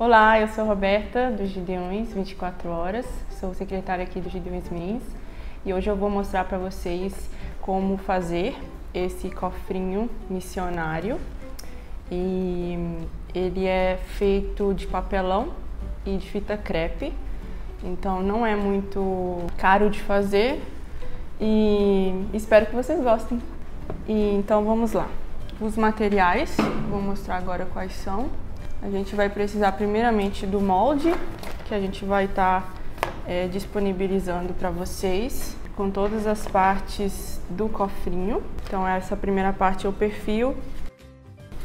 Olá, eu sou Roberta do Gideões 24 Horas, sou secretária aqui do Gideões Menins e hoje eu vou mostrar para vocês como fazer esse cofrinho missionário e ele é feito de papelão e de fita crepe, então não é muito caro de fazer e espero que vocês gostem. E, então vamos lá. Os materiais, vou mostrar agora quais são. A gente vai precisar primeiramente do molde, que a gente vai estar tá, é, disponibilizando para vocês, com todas as partes do cofrinho. Então essa primeira parte é o perfil,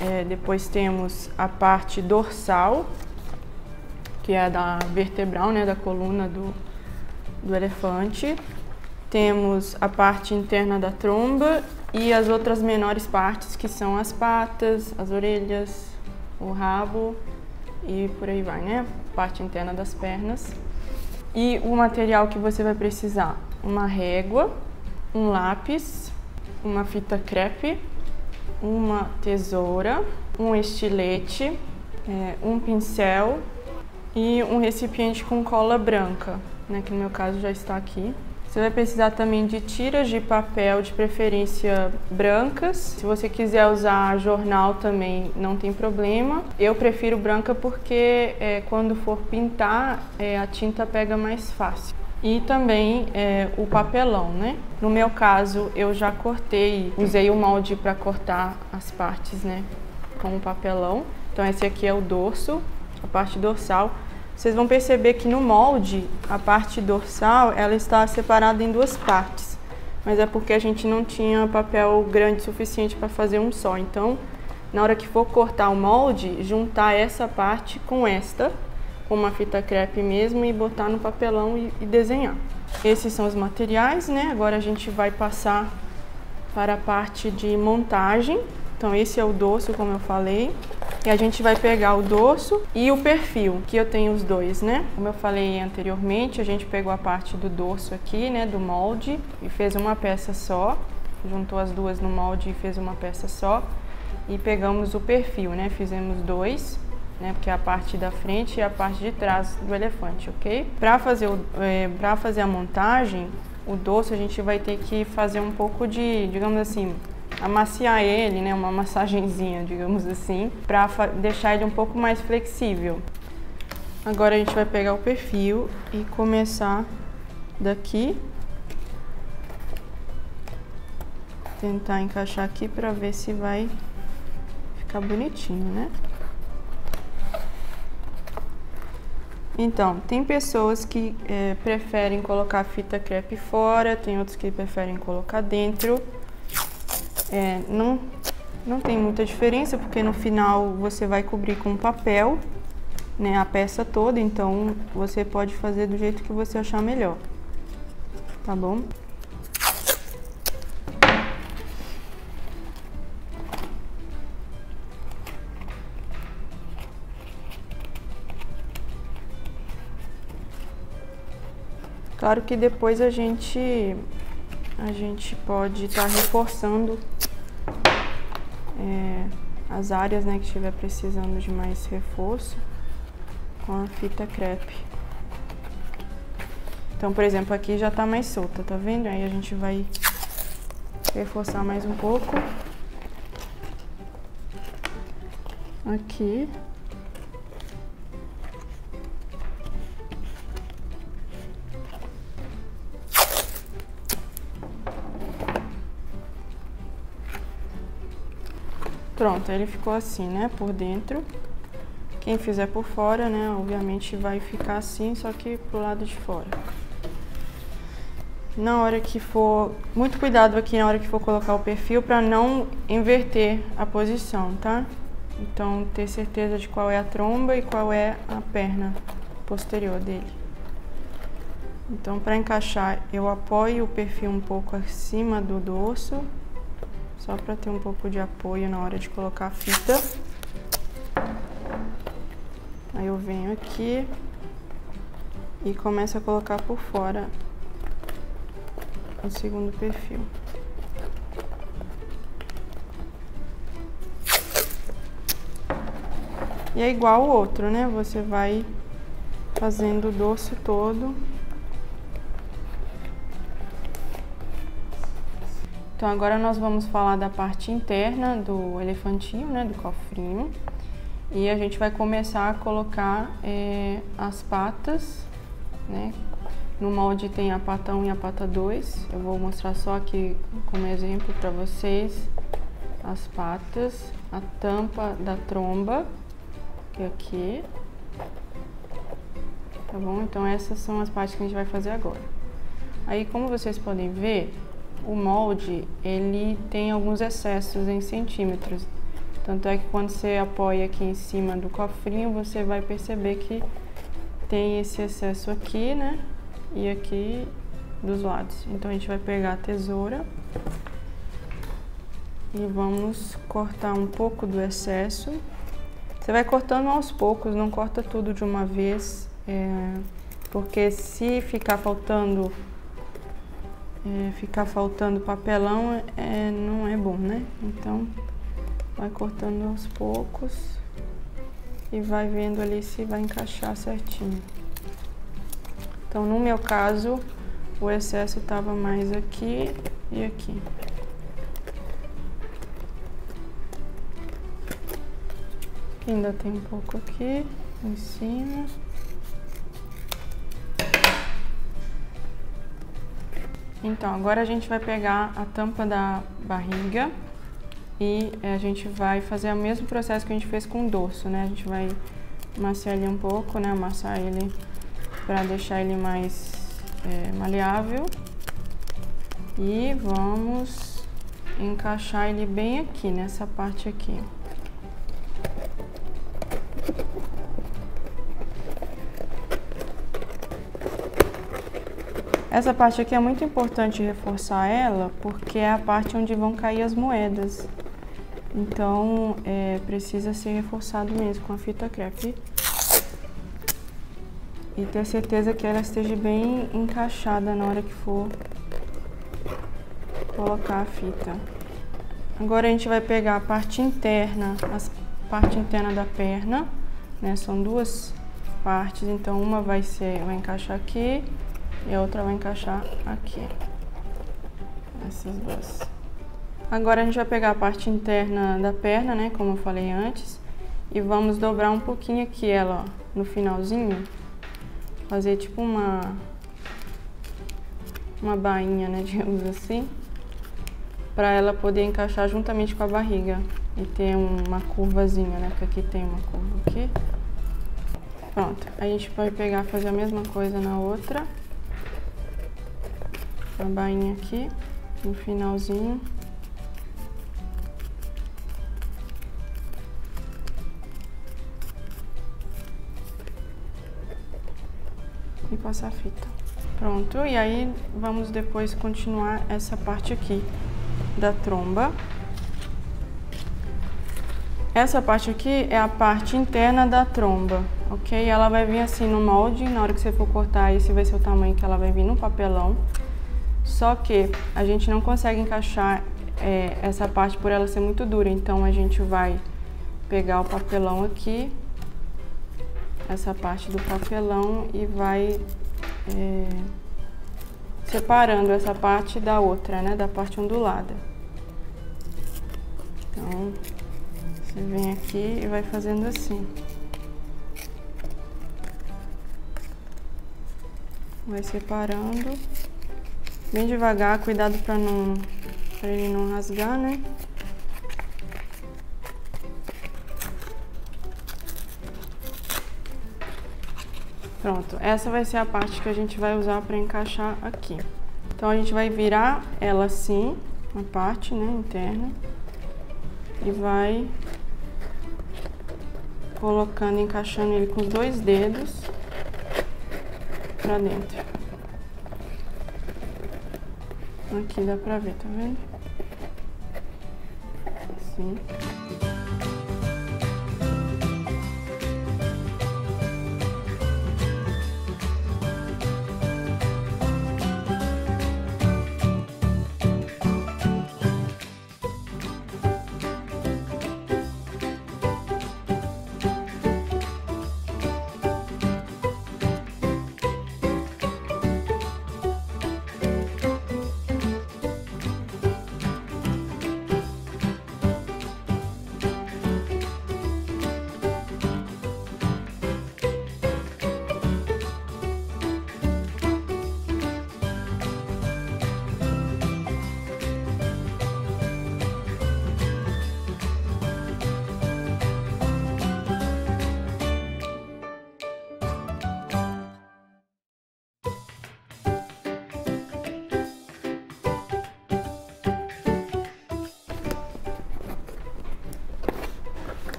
é, depois temos a parte dorsal, que é da vertebral, né, da coluna do, do elefante. Temos a parte interna da tromba e as outras menores partes que são as patas, as orelhas, o rabo e por aí vai, né? Parte interna das pernas. E o material que você vai precisar: uma régua, um lápis, uma fita crepe, uma tesoura, um estilete, é, um pincel e um recipiente com cola branca, né? Que no meu caso já está aqui. Você vai precisar também de tiras de papel, de preferência brancas. Se você quiser usar jornal também, não tem problema. Eu prefiro branca porque é, quando for pintar, é, a tinta pega mais fácil. E também é, o papelão, né? No meu caso, eu já cortei, usei o molde para cortar as partes, né? Com o papelão. Então esse aqui é o dorso, a parte dorsal. Vocês vão perceber que no molde, a parte dorsal, ela está separada em duas partes. Mas é porque a gente não tinha papel grande suficiente para fazer um só. Então, na hora que for cortar o molde, juntar essa parte com esta, com uma fita crepe mesmo, e botar no papelão e, e desenhar. Esses são os materiais, né? Agora a gente vai passar para a parte de montagem. Então, esse é o dorso, como eu falei. E a gente vai pegar o dorso e o perfil, que eu tenho os dois, né? Como eu falei anteriormente, a gente pegou a parte do dorso aqui, né, do molde, e fez uma peça só. Juntou as duas no molde e fez uma peça só. E pegamos o perfil, né? Fizemos dois, né? Porque é a parte da frente e a parte de trás do elefante, ok? Para fazer, o, é, fazer a montagem, o dorso a gente vai ter que fazer um pouco de, digamos assim, amaciar ele, né, uma massagenzinha, digamos assim, para deixar ele um pouco mais flexível. Agora a gente vai pegar o perfil e começar daqui. Tentar encaixar aqui para ver se vai ficar bonitinho, né? Então, tem pessoas que é, preferem colocar fita crepe fora, tem outros que preferem colocar dentro. É, não, não tem muita diferença, porque no final você vai cobrir com papel né, a peça toda, então você pode fazer do jeito que você achar melhor, tá bom? Claro que depois a gente a gente pode estar tá reforçando é, as áreas né, que estiver precisando de mais reforço com a fita crepe. Então, por exemplo, aqui já tá mais solta, tá vendo? Aí a gente vai reforçar mais um pouco. Aqui. Pronto, ele ficou assim, né, por dentro. Quem fizer por fora, né, obviamente vai ficar assim, só que pro lado de fora. Na hora que for, muito cuidado aqui na hora que for colocar o perfil para não inverter a posição, tá? Então, ter certeza de qual é a tromba e qual é a perna posterior dele. Então, para encaixar, eu apoio o perfil um pouco acima do dorso só para ter um pouco de apoio na hora de colocar a fita. Aí eu venho aqui e começo a colocar por fora o segundo perfil. E é igual o outro, né? Você vai fazendo o dorso todo. Então agora nós vamos falar da parte interna do elefantinho, né? Do cofrinho. E a gente vai começar a colocar é, as patas, né? No molde tem a pata 1 e a pata 2. Eu vou mostrar só aqui como exemplo para vocês as patas, a tampa da tromba, que é aqui. Tá bom? Então essas são as partes que a gente vai fazer agora. Aí, como vocês podem ver, o molde, ele tem alguns excessos em centímetros. Tanto é que quando você apoia aqui em cima do cofrinho, você vai perceber que tem esse excesso aqui, né? E aqui dos lados. Então a gente vai pegar a tesoura e vamos cortar um pouco do excesso. Você vai cortando aos poucos, não corta tudo de uma vez, é, porque se ficar faltando é, ficar faltando papelão é, não é bom, né? Então vai cortando aos poucos e vai vendo ali se vai encaixar certinho. Então no meu caso o excesso estava mais aqui e aqui. Ainda tem um pouco aqui em cima. Então, agora a gente vai pegar a tampa da barriga e eh, a gente vai fazer o mesmo processo que a gente fez com o dorso, né? A gente vai amassar ele um pouco, né? Amassar ele para deixar ele mais é, maleável. E vamos encaixar ele bem aqui, nessa parte aqui. Essa parte aqui é muito importante reforçar ela, porque é a parte onde vão cair as moedas. Então, é, precisa ser reforçado mesmo com a fita crepe. E ter certeza que ela esteja bem encaixada na hora que for colocar a fita. Agora a gente vai pegar a parte interna, a parte interna da perna, né? São duas partes, então uma vai ser, vai encaixar aqui e a outra vai encaixar aqui. Essas duas. Agora a gente vai pegar a parte interna da perna, né, como eu falei antes, e vamos dobrar um pouquinho aqui ela, ó, no finalzinho. Fazer tipo uma uma bainha, né, digamos assim, para ela poder encaixar juntamente com a barriga e ter uma curvazinha, né, porque aqui tem uma curva aqui. Pronto, a gente vai pegar fazer a mesma coisa na outra a bainha aqui no finalzinho. E passar a fita. Pronto, e aí vamos depois continuar essa parte aqui da tromba. Essa parte aqui é a parte interna da tromba, ok? Ela vai vir assim no molde, na hora que você for cortar, esse vai ser o tamanho que ela vai vir no papelão. Só que a gente não consegue encaixar é, essa parte por ela ser muito dura, então a gente vai pegar o papelão aqui, essa parte do papelão e vai é, separando essa parte da outra, né, da parte ondulada. Então, você vem aqui e vai fazendo assim. Vai separando. Bem devagar, cuidado para não para ele não rasgar, né? Pronto, essa vai ser a parte que a gente vai usar para encaixar aqui. Então a gente vai virar ela assim, a parte, né, interna, e vai colocando, encaixando ele com os dois dedos para dentro. Aqui dá pra ver, tá vendo? Assim.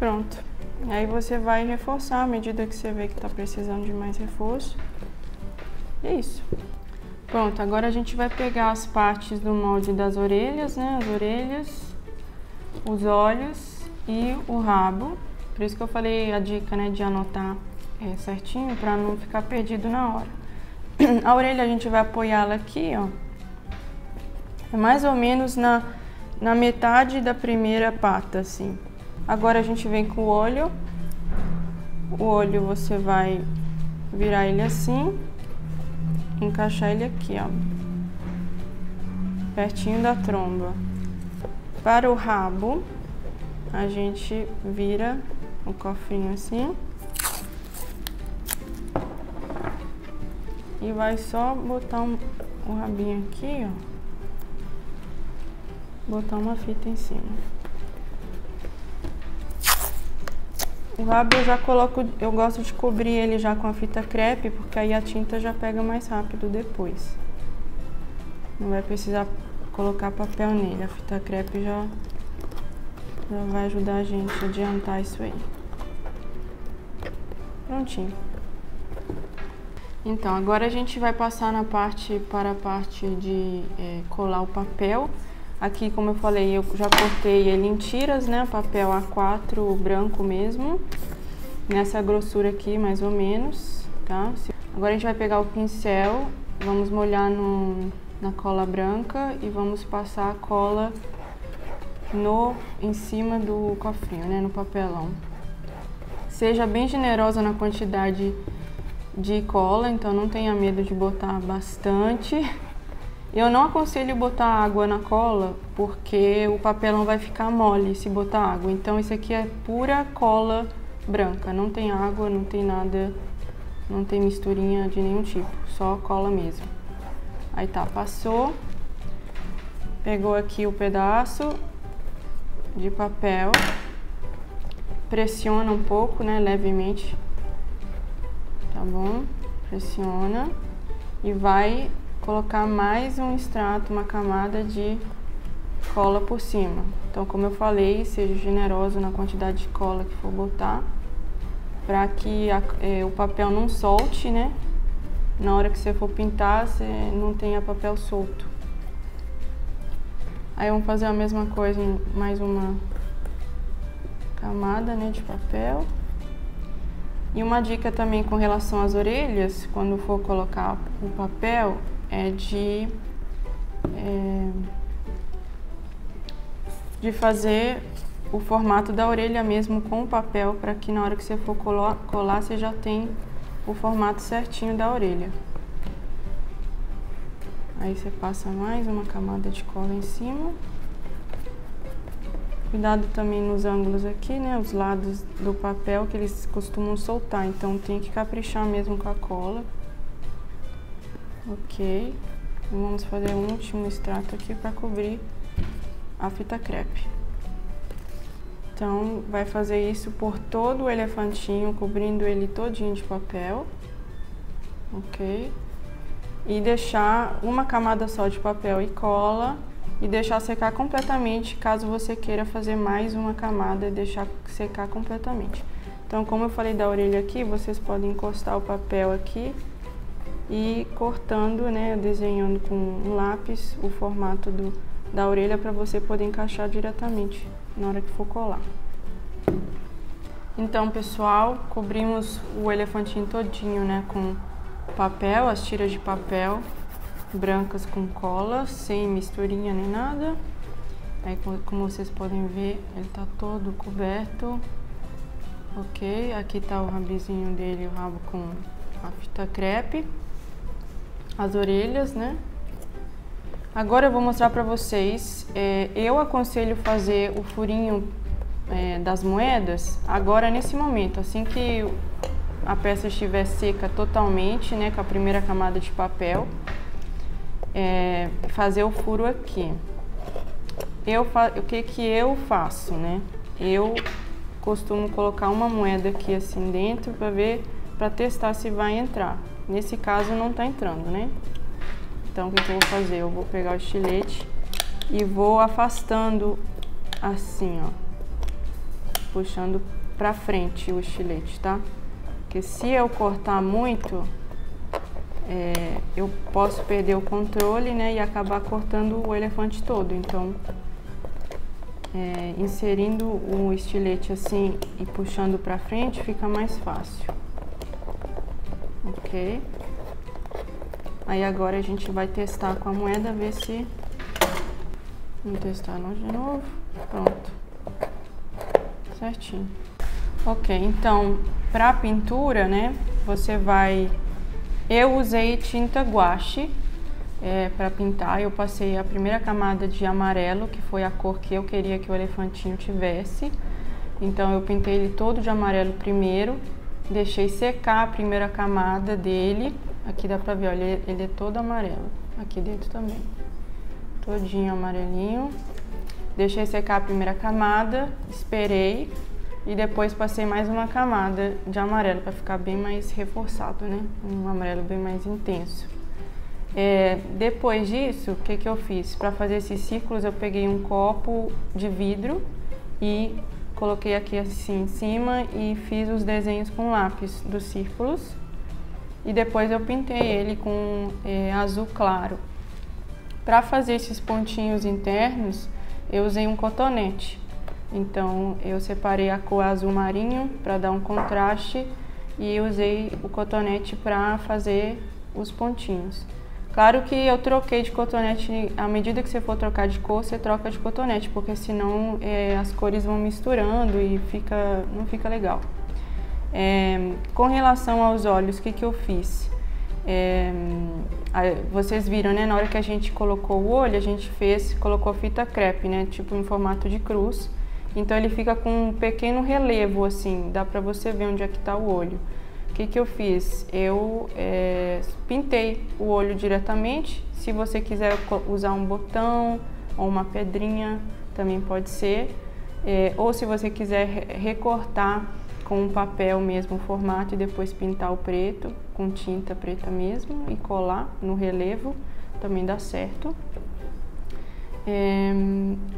Pronto. Aí você vai reforçar à medida que você vê que está precisando de mais reforço. É isso. Pronto, agora a gente vai pegar as partes do molde das orelhas, né? As orelhas, os olhos e o rabo. Por isso que eu falei a dica, né, de anotar é, certinho para não ficar perdido na hora. A orelha a gente vai apoiá-la aqui, ó. É mais ou menos na, na metade da primeira pata, assim. Agora a gente vem com o olho. O olho você vai virar ele assim encaixar ele aqui, ó, pertinho da tromba. Para o rabo, a gente vira o cofrinho assim. E vai só botar um, o rabinho aqui, ó. Botar uma fita em cima. O rabo eu já coloco, eu gosto de cobrir ele já com a fita crepe, porque aí a tinta já pega mais rápido depois. Não vai precisar colocar papel nele, a fita crepe já, já vai ajudar a gente a adiantar isso aí. Prontinho. Então, agora a gente vai passar na parte, para a parte de é, colar o papel. Aqui, como eu falei, eu já cortei ele em tiras, né? Papel A4 branco mesmo. Nessa grossura aqui, mais ou menos, tá? Agora a gente vai pegar o pincel, vamos molhar no, na cola branca e vamos passar a cola no, em cima do cofrinho, né? No papelão. Seja bem generosa na quantidade de cola, então não tenha medo de botar bastante. Eu não aconselho botar água na cola porque o papelão vai ficar mole se botar água. Então isso aqui é pura cola branca, não tem água, não tem nada, não tem misturinha de nenhum tipo, só cola mesmo. Aí tá, passou, pegou aqui o pedaço de papel, pressiona um pouco, né, levemente, tá bom? Pressiona e vai colocar mais um extrato, uma camada de cola por cima. Então, como eu falei, seja generoso na quantidade de cola que for botar, para que a, é, o papel não solte, né? Na hora que você for pintar, você não tenha papel solto. Aí vamos fazer a mesma coisa em mais uma camada, né, de papel. E uma dica também com relação às orelhas, quando for colocar o papel, é de, é, de fazer o formato da orelha mesmo com o papel, para que na hora que você for colar, colar, você já tem o formato certinho da orelha. Aí você passa mais uma camada de cola em cima. Cuidado também nos ângulos aqui, né? Os lados do papel que eles costumam soltar, então tem que caprichar mesmo com a cola. Ok. Vamos fazer um último extrato aqui para cobrir a fita crepe. Então, vai fazer isso por todo o elefantinho, cobrindo ele todinho de papel. Ok? E deixar uma camada só de papel e cola e deixar secar completamente, caso você queira fazer mais uma camada e deixar secar completamente. Então, como eu falei da orelha aqui, vocês podem encostar o papel aqui e cortando, né, desenhando com um lápis o formato do, da orelha para você poder encaixar diretamente na hora que for colar. Então, pessoal, cobrimos o elefantinho todinho, né, com papel, as tiras de papel brancas com cola, sem misturinha nem nada. Aí, como vocês podem ver, ele tá todo coberto. Ok, aqui tá o rabizinho dele, o rabo com a fita crepe as orelhas, né? Agora eu vou mostrar para vocês, é, eu aconselho fazer o furinho é, das moedas agora nesse momento, assim que a peça estiver seca totalmente, né, com a primeira camada de papel, é, fazer o furo aqui. Eu o que que eu faço, né? Eu costumo colocar uma moeda aqui assim dentro para ver, para testar se vai entrar. Nesse caso não está entrando, né? Então o que, que eu vou fazer? Eu vou pegar o estilete e vou afastando assim, ó. Puxando para frente o estilete, tá? Porque se eu cortar muito, é, eu posso perder o controle, né, e acabar cortando o elefante todo. Então, é, inserindo o estilete assim e puxando para frente fica mais fácil. Ok? Aí agora a gente vai testar com a moeda, ver se... Vamos testar de novo. Pronto. Certinho. Ok, então, para pintura, né, você vai... Eu usei tinta guache é, para pintar. Eu passei a primeira camada de amarelo, que foi a cor que eu queria que o elefantinho tivesse. Então eu pintei ele todo de amarelo primeiro, deixei secar a primeira camada dele. Aqui dá pra ver, olha, ele é todo amarelo. Aqui dentro também. Todinho amarelinho. Deixei secar a primeira camada, esperei e depois passei mais uma camada de amarelo para ficar bem mais reforçado, né? Um amarelo bem mais intenso. É, depois disso, o que, que eu fiz? Para fazer esses círculos, eu peguei um copo de vidro e coloquei aqui assim em cima e fiz os desenhos com lápis dos círculos. E depois eu pintei ele com é, azul claro. Para fazer esses pontinhos internos, eu usei um cotonete. Então eu separei a cor azul marinho para dar um contraste e usei o cotonete para fazer os pontinhos. Claro que eu troquei de cotonete, à medida que você for trocar de cor, você troca de cotonete, porque senão é, as cores vão misturando e fica, não fica legal. É, com relação aos olhos, o que, que eu fiz? É, vocês viram, né? Na hora que a gente colocou o olho, a gente fez, colocou fita crepe, né? Tipo em formato de cruz. Então ele fica com um pequeno relevo, assim, dá pra você ver onde é que tá o olho. Que, que eu fiz? Eu é, pintei o olho diretamente. Se você quiser usar um botão ou uma pedrinha, também pode ser. É, ou se você quiser recortar com um papel mesmo o formato e depois pintar o preto com tinta preta mesmo e colar no relevo, também dá certo. É,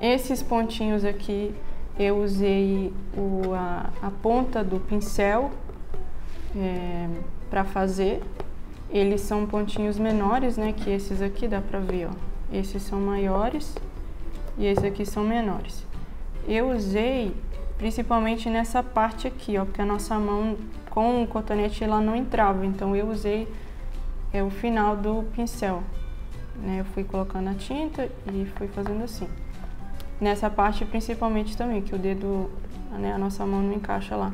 esses pontinhos aqui eu usei o, a, a ponta do pincel é, para fazer. Eles são pontinhos menores, né? Que esses aqui dá pra ver, ó. Esses são maiores e esses aqui são menores. Eu usei principalmente nessa parte aqui, ó, porque a nossa mão com o cotonete ela não entrava, então eu usei é, o final do pincel. Né? Eu fui colocando a tinta e fui fazendo assim. Nessa parte principalmente também, que o dedo, né, a nossa mão não encaixa lá.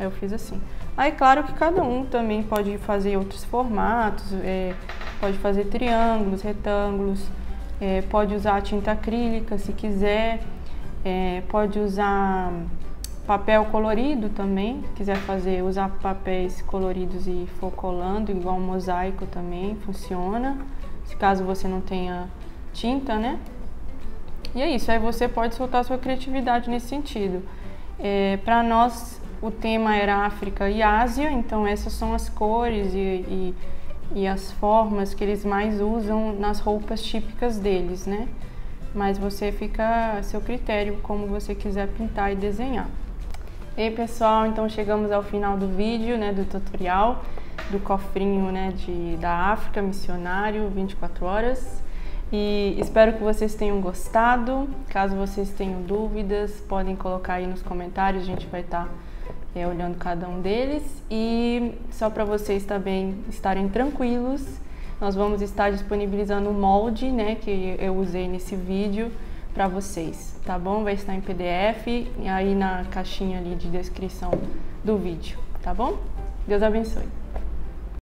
Aí eu fiz assim. Aí, claro que cada um também pode fazer outros formatos, é, pode fazer triângulos, retângulos, é, pode usar tinta acrílica se quiser, é, pode usar papel colorido também, quiser fazer, usar papéis coloridos e for colando, igual um mosaico também funciona, se caso você não tenha tinta, né? E é isso, aí você pode soltar sua criatividade nesse sentido. É, Para nós o tema era África e Ásia, então essas são as cores e, e, e, as formas que eles mais usam nas roupas típicas deles, né? Mas você fica a seu critério como você quiser pintar e desenhar. E pessoal, então chegamos ao final do vídeo, né, do tutorial do cofrinho, né, de, da África missionário 24 horas. E espero que vocês tenham gostado. Caso vocês tenham dúvidas, podem colocar aí nos comentários, a gente vai estar tá é, olhando cada um deles. E só para vocês também estarem tranquilos, nós vamos estar disponibilizando o molde né, que eu usei nesse vídeo para vocês, tá bom? Vai estar em PDF e aí na caixinha ali de descrição do vídeo, tá bom? Deus abençoe.